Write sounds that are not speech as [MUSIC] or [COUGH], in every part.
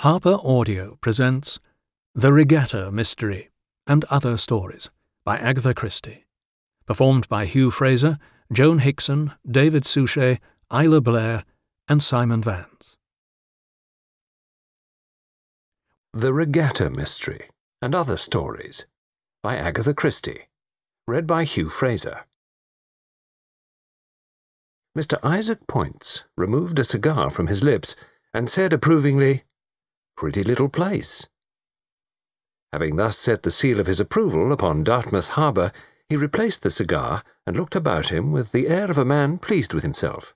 Harper Audio presents The Regatta Mystery and Other Stories by Agatha Christie. Performed by Hugh Fraser, Joan Hickson, David Suchet, Isla Blair, and Simon Vance. The Regatta Mystery and Other Stories by Agatha Christie. Read by Hugh Fraser. Mr. Isaac Pointz removed a cigar from his lips and said approvingly, Pretty little place. Having thus set the seal of his approval upon Dartmouth Harbour, he replaced the cigar and looked about him with the air of a man pleased with himself,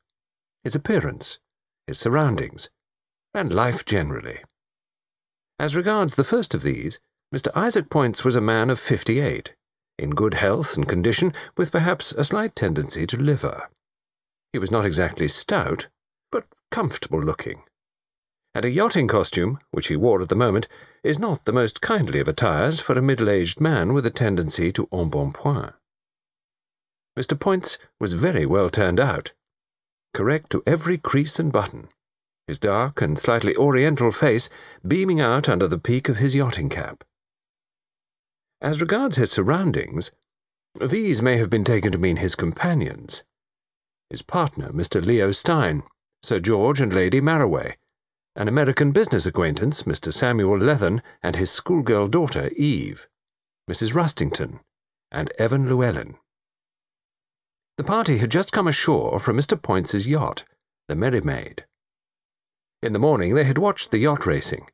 his appearance, his surroundings, and life generally. As regards the first of these, Mr. Isaac Pointz was a man of fifty-eight, in good health and condition, with perhaps a slight tendency to liver. He was not exactly stout, but comfortable looking and a yachting costume, which he wore at the moment, is not the most kindly of attires for a middle-aged man with a tendency to embonpoint. Mr. Pointz was very well turned out, correct to every crease and button, his dark and slightly oriental face beaming out under the peak of his yachting cap. As regards his surroundings, these may have been taken to mean his companions. His partner, Mr. Leo Stein, Sir George and Lady Marroway, an American business acquaintance, Mr. Samuel Leathern, and his schoolgirl daughter, Eve, Mrs. Rustington, and Evan Llewellyn. The party had just come ashore from Mr. Pointz's yacht, the Merry Maid. In the morning they had watched the yacht racing,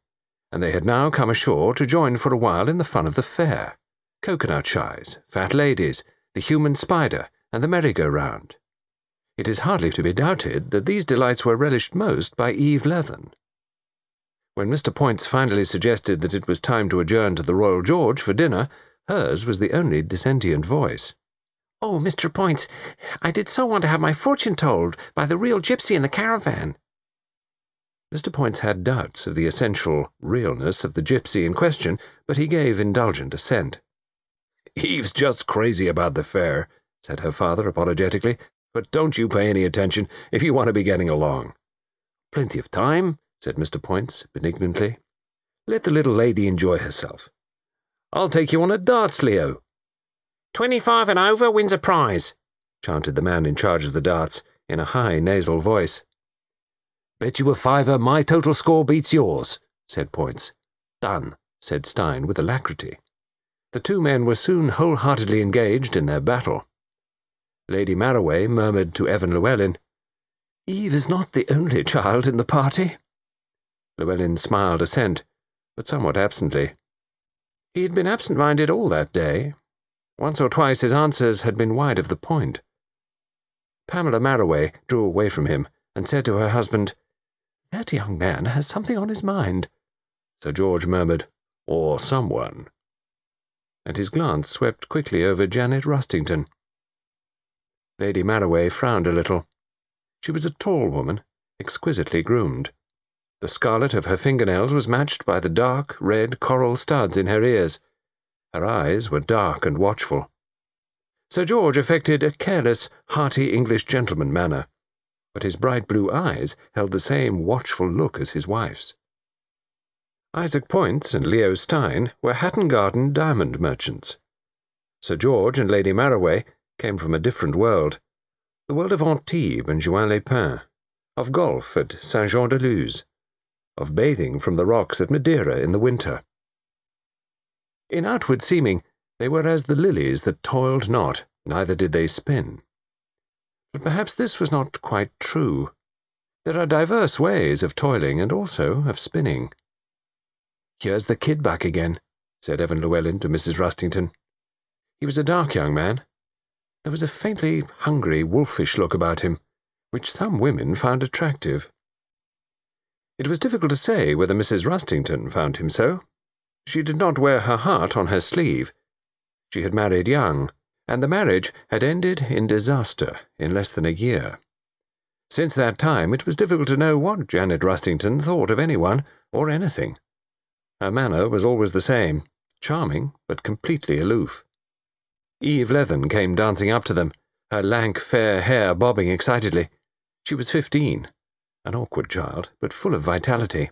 and they had now come ashore to join for a while in the fun of the fair coconut shies, fat ladies, the human spider, and the merry-go-round. It is hardly to be doubted that these delights were relished most by Eve Leathern. When Mr. Pointz finally suggested that it was time to adjourn to the Royal George for dinner, hers was the only dissentient voice. Oh, Mr. Pointz, I did so want to have my fortune told by the real gypsy in the caravan. Mr. Pointz had doubts of the essential realness of the gypsy in question, but he gave indulgent assent. Eve's just crazy about the fair, said her father apologetically, but don't you pay any attention if you want to be getting along. Plenty of time, said Mr. Pointz benignantly. Let the little lady enjoy herself. I'll take you on a darts, Leo. Twenty-five and over wins a prize, chanted the man in charge of the darts in a high nasal voice. Bet you a fiver my total score beats yours, said Pointz. Done, said Stein with alacrity. The two men were soon wholeheartedly engaged in their battle. Lady Marroway murmured to Evan Llewellyn, Eve is not the only child in the party. Llewellyn smiled assent, but somewhat absently. He had been absent-minded all that day. Once or twice his answers had been wide of the point. Pamela Marroway drew away from him and said to her husband, That young man has something on his mind. Sir George murmured, Or someone. And his glance swept quickly over Janet Rustington. Lady Marroway frowned a little. She was a tall woman, exquisitely groomed. The scarlet of her fingernails was matched by the dark, red coral studs in her ears. Her eyes were dark and watchful. Sir George affected a careless, hearty English gentleman manner, but his bright blue eyes held the same watchful look as his wife's. Isaac Points and Leo Stein were Hatton Garden diamond merchants. Sir George and Lady Marroway came from a different world, the world of Antibes and Juan les Pins, of golf at Saint-Jean-de-Luz of bathing from the rocks at Madeira in the winter. In outward seeming, they were as the lilies that toiled not, neither did they spin. But perhaps this was not quite true. There are diverse ways of toiling and also of spinning. Here's the kid back again, said Evan Llewellyn to Mrs. Rustington. He was a dark young man. There was a faintly hungry, wolfish look about him, which some women found attractive. It was difficult to say whether Mrs. Rustington found him so. She did not wear her heart on her sleeve. She had married young, and the marriage had ended in disaster in less than a year. Since that time, it was difficult to know what Janet Rustington thought of anyone or anything. Her manner was always the same, charming but completely aloof. Eve Leathern came dancing up to them, her lank, fair hair bobbing excitedly. She was fifteen, an awkward child, but full of vitality.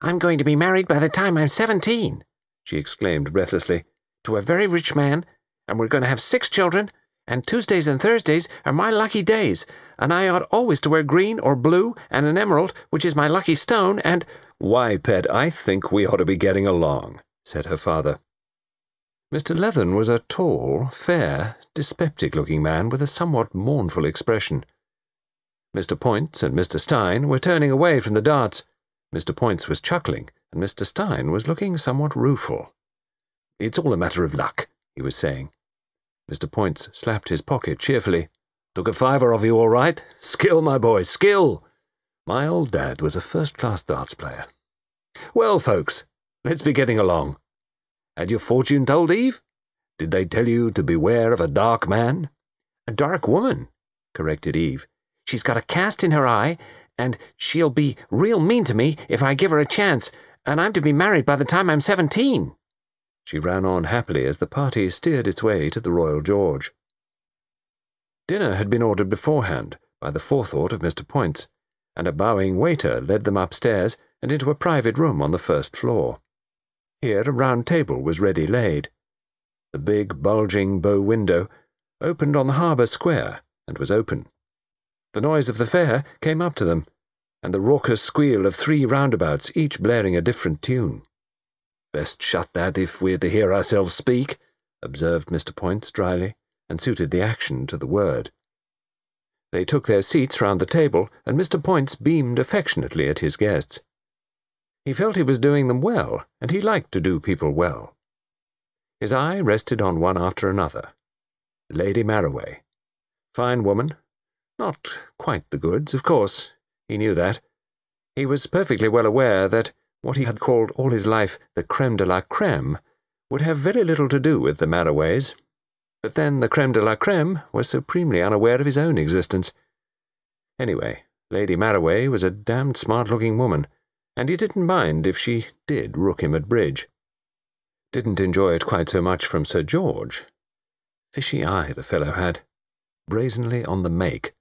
I'm going to be married by the time I'm seventeen, she exclaimed breathlessly, to a very rich man, and we're going to have six children, and Tuesdays and Thursdays are my lucky days, and I ought always to wear green or blue and an emerald, which is my lucky stone, and. Why, Pet, I think we ought to be getting along, said her father. Mr. Leathern was a tall, fair, dyspeptic looking man with a somewhat mournful expression. Mr. Pointz and Mr. Stein were turning away from the darts. Mr. Pointz was chuckling, and Mr. Stein was looking somewhat rueful. It's all a matter of luck, he was saying. Mr. Pointz slapped his pocket cheerfully. Took a fiver of you all right. Skill, my boy, skill. My old dad was a first-class darts player. Well, folks, let's be getting along. Had your fortune told, Eve? Did they tell you to beware of a dark man? A dark woman, corrected Eve. She's got a cast in her eye, and she'll be real mean to me if I give her a chance, and I'm to be married by the time I'm seventeen. She ran on happily as the party steered its way to the Royal George. Dinner had been ordered beforehand by the forethought of Mr. Pointz, and a bowing waiter led them upstairs and into a private room on the first floor. Here a round table was ready laid. The big, bulging bow window opened on the harbour square and was open. The noise of the fair came up to them, and the raucous squeal of three roundabouts, each blaring a different tune. Best shut that if we're to hear ourselves speak, observed Mr. Pointz dryly, and suited the action to the word. They took their seats round the table, and Mr. Pointz beamed affectionately at his guests. He felt he was doing them well, and he liked to do people well. His eye rested on one after another. Lady Marroway. Fine woman, not quite the goods, of course. He knew that. He was perfectly well aware that what he had called all his life the creme de la creme would have very little to do with the Marroways. But then the creme de la creme was supremely unaware of his own existence. Anyway, Lady Marroway was a damned smart-looking woman, and he didn't mind if she did rook him at bridge. Didn't enjoy it quite so much from Sir George. Fishy eye the fellow had, brazenly on the make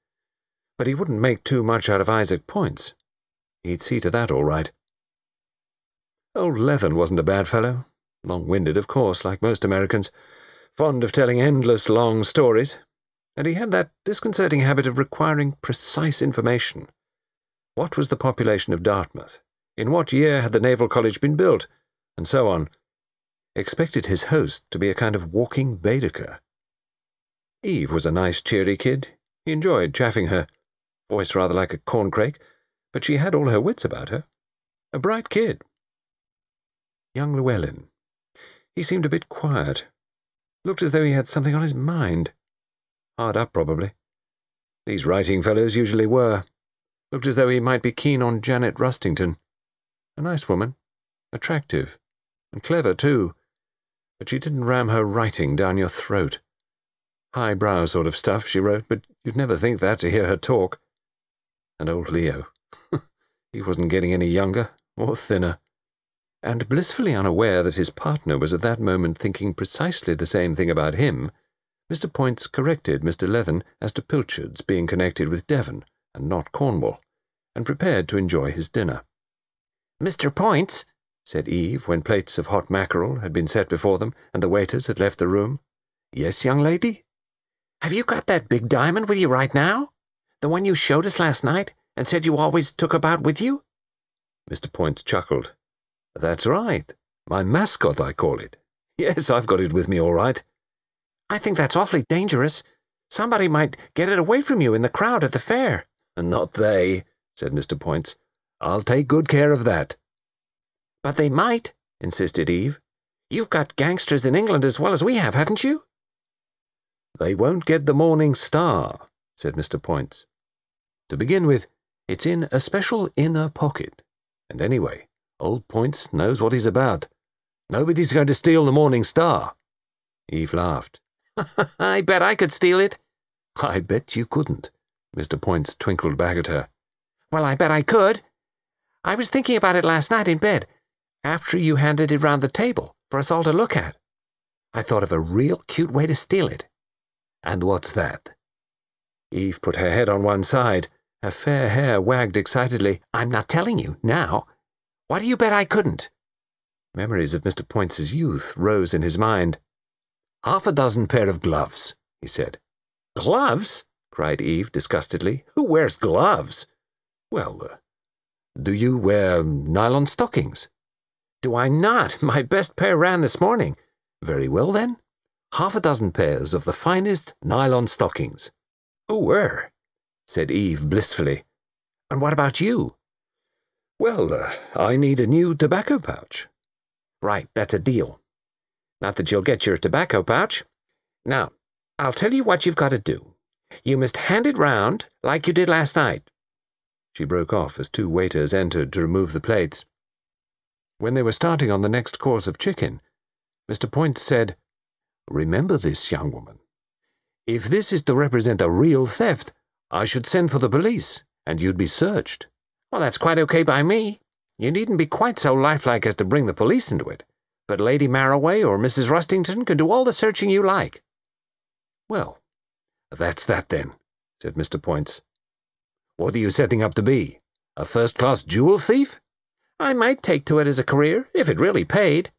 but he wouldn't make too much out of Isaac Pointz. He'd see to that all right. Old Leathern wasn't a bad fellow. Long-winded, of course, like most Americans. Fond of telling endless long stories. And he had that disconcerting habit of requiring precise information. What was the population of Dartmouth? In what year had the Naval College been built? And so on. Expected his host to be a kind of walking Baedeker. Eve was a nice, cheery kid. He enjoyed chaffing her voice rather like a corncrake, but she had all her wits about her. A bright kid. Young Llewellyn. He seemed a bit quiet. Looked as though he had something on his mind. Hard up, probably. These writing fellows usually were. Looked as though he might be keen on Janet Rustington. A nice woman. Attractive. And clever, too. But she didn't ram her writing down your throat. Highbrow sort of stuff, she wrote, but you'd never think that to hear her talk. And old Leo. [LAUGHS] he wasn't getting any younger or thinner. And blissfully unaware that his partner was at that moment thinking precisely the same thing about him, Mr. Pointz corrected Mr. Leathern as to Pilchard's being connected with Devon and not Cornwall, and prepared to enjoy his dinner. Mr. Pointz, said Eve when plates of hot mackerel had been set before them and the waiters had left the room. Yes, young lady? Have you got that big diamond with you right now? The one you showed us last night and said you always took about with you? Mr. Pointz chuckled. That's right. My mascot, I call it. Yes, I've got it with me all right. I think that's awfully dangerous. Somebody might get it away from you in the crowd at the fair. Not they, said Mr. Pointz. I'll take good care of that. But they might, insisted Eve. You've got gangsters in England as well as we have, haven't you? They won't get the Morning Star, said Mr. Pointz. To begin with, it's in a special inner pocket. And anyway, old Pointz knows what he's about. Nobody's going to steal the Morning Star. Eve laughed. [LAUGHS] I bet I could steal it. I bet you couldn't. Mr. Pointz twinkled back at her. Well, I bet I could. I was thinking about it last night in bed, after you handed it round the table for us all to look at. I thought of a real cute way to steal it. And what's that? Eve put her head on one side. Her fair hair wagged excitedly. I'm not telling you, now. What do you bet I couldn't? Memories of Mr. Pointz's youth rose in his mind. Half a dozen pair of gloves, he said. Gloves? cried Eve disgustedly. Who wears gloves? Well, uh, do you wear nylon stockings? Do I not? [LAUGHS] My best pair ran this morning. Very well, then. Half a dozen pairs of the finest nylon stockings. Oh, where? Said Eve blissfully. And what about you? Well, uh, I need a new tobacco pouch. Right, that's a deal. Not that you'll get your tobacco pouch. Now, I'll tell you what you've got to do. You must hand it round like you did last night. She broke off as two waiters entered to remove the plates. When they were starting on the next course of chicken, Mr. Pointz said, Remember this, young woman. If this is to represent a real theft, I should send for the police, and you'd be searched. Well, that's quite okay by me. You needn't be quite so lifelike as to bring the police into it. But Lady Marroway or Mrs. Rustington can do all the searching you like. Well, that's that then, said Mr. Pointz. What are you setting up to be? A first class jewel thief? I might take to it as a career, if it really paid.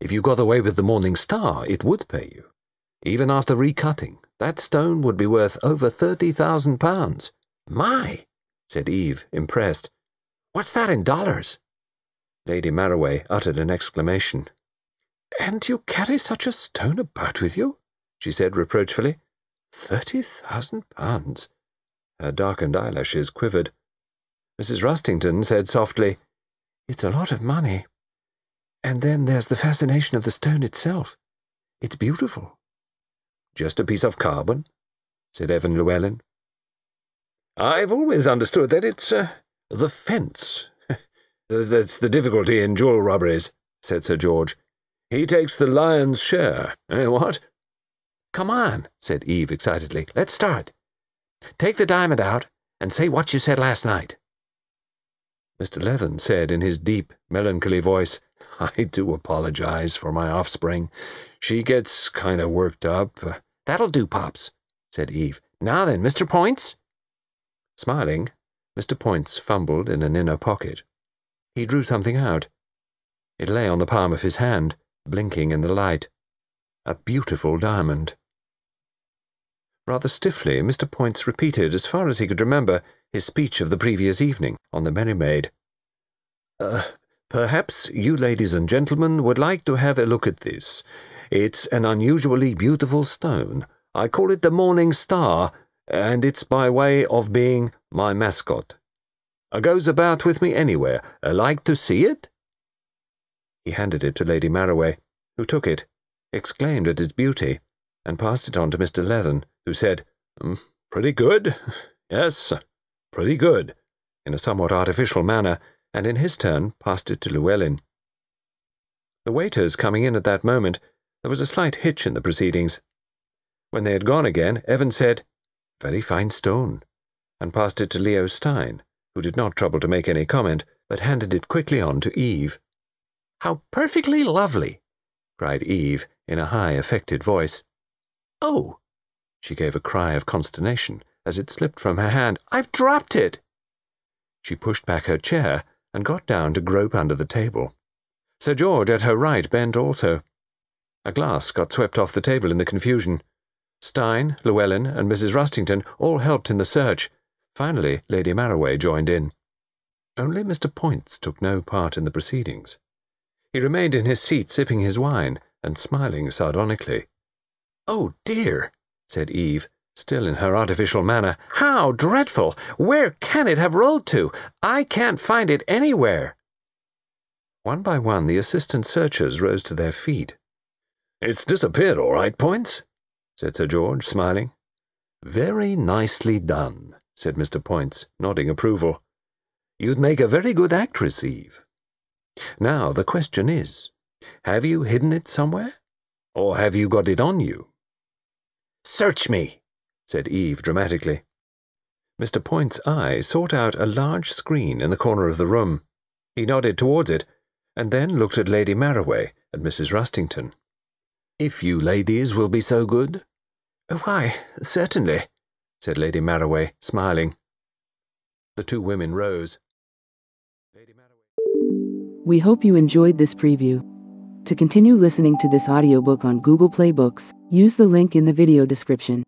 If you got away with the Morning Star, it would pay you. Even after recutting, that stone would be worth over thirty thousand pounds. My, said Eve, impressed. What's that in dollars? Lady Marroway uttered an exclamation. And you carry such a stone about with you? she said reproachfully. Thirty thousand pounds. Her darkened eyelashes quivered. Mrs. Rustington said softly, It's a lot of money. And then there's the fascination of the stone itself. It's beautiful. Just a piece of carbon, said Evan Llewellyn. I've always understood that it's uh, the fence. [LAUGHS] That's the difficulty in jewel robberies, said Sir George. He takes the lion's share, eh, what? Come on, said Eve excitedly. Let's start. Take the diamond out and say what you said last night. Mr. Leathern said in his deep, melancholy voice, [LAUGHS] I do apologize for my offspring. She gets kind of worked up. That'll do, Pops, said Eve. Now then, Mr. Pointz? Smiling, Mr. Pointz fumbled in an inner pocket. He drew something out. It lay on the palm of his hand, blinking in the light. A beautiful diamond. Rather stiffly, Mr. Pointz repeated, as far as he could remember, his speech of the previous evening on the Merry Maid. Uh, perhaps you ladies and gentlemen would like to have a look at this. It's an unusually beautiful stone. I call it the Morning Star, and it's by way of being my mascot. It goes about with me anywhere. I like to see it? He handed it to Lady Marroway, who took it, exclaimed at its beauty, and passed it on to Mr. Leathern, who said, mm, Pretty good. [LAUGHS] Yes, pretty good, in a somewhat artificial manner, and in his turn passed it to Llewellyn. The waiters coming in at that moment, there was a slight hitch in the proceedings. When they had gone again, Evan said, Very fine stone, and passed it to Leo Stein, who did not trouble to make any comment, but handed it quickly on to Eve. How perfectly lovely! cried Eve in a high, affected voice. Oh! She gave a cry of consternation as it slipped from her hand. I've dropped it! She pushed back her chair and got down to grope under the table. Sir George at her right bent also. A glass got swept off the table in the confusion. Stein, Llewellyn, and Mrs. Rustington all helped in the search. Finally, Lady Marroway joined in. Only Mr. Pointz took no part in the proceedings. He remained in his seat sipping his wine and smiling sardonically. Oh, dear, said Eve, still in her artificial manner. How dreadful! Where can it have rolled to? I can't find it anywhere. One by one, the assistant searchers rose to their feet. It's disappeared, all right, Pointz, said Sir George, smiling. Very nicely done, said Mr. Pointz, nodding approval. You'd make a very good actress, Eve. Now, the question is, have you hidden it somewhere? Or have you got it on you? Search me, said Eve dramatically. Mr. Point's eye sought out a large screen in the corner of the room. He nodded towards it, and then looked at Lady Marroway and Mrs. Rustington. If you ladies will be so good. Oh, why, certainly, said Lady Marroway, smiling. The two women rose. We hope you enjoyed this preview. To continue listening to this audiobook on Google Play Books, use the link in the video description.